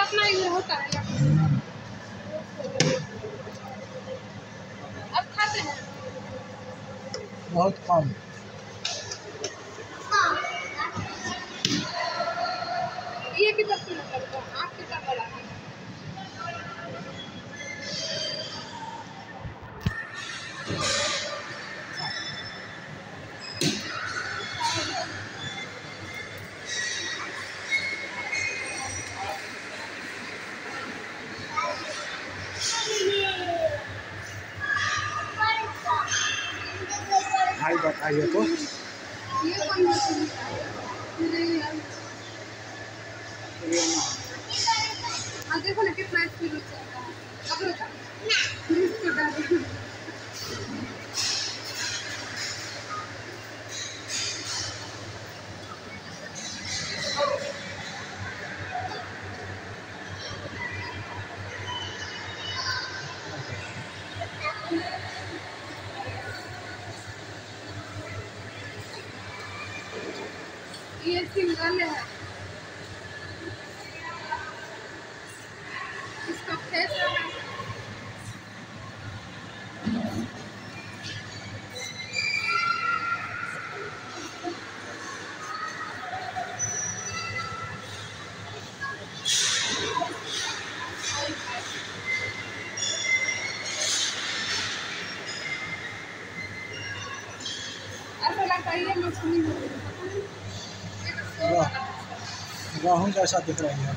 अपना इधर होता है। बहुत कम भाई बताइए तो। मछली है नहीं यार हाँ है। अब रुका इसको ये सिंगल है इसका फेस ऐसा लगता है मछली। राहुल जैसा दिख रही है।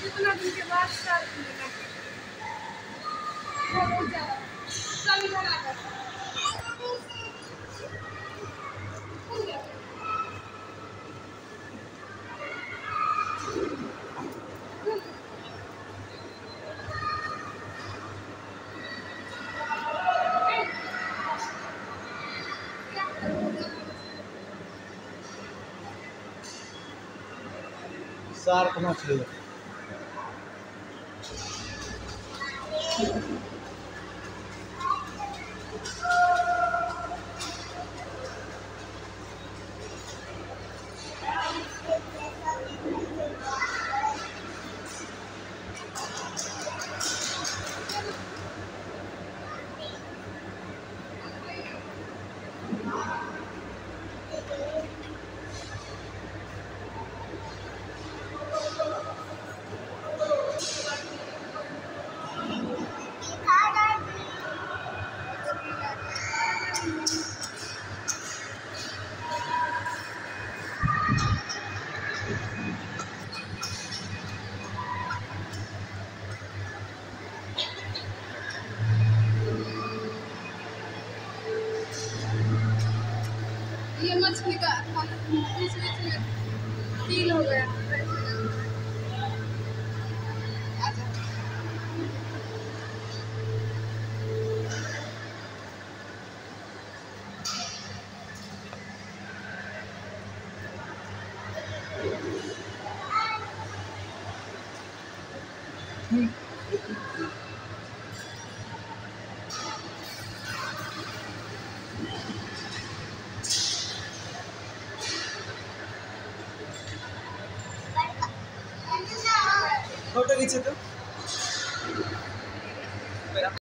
कितना दिन के बाद साग मिलेगा शार्क मछली ये मछली का बीच बीच में कील हो गया आजा। फ़ोटो নিচে তো?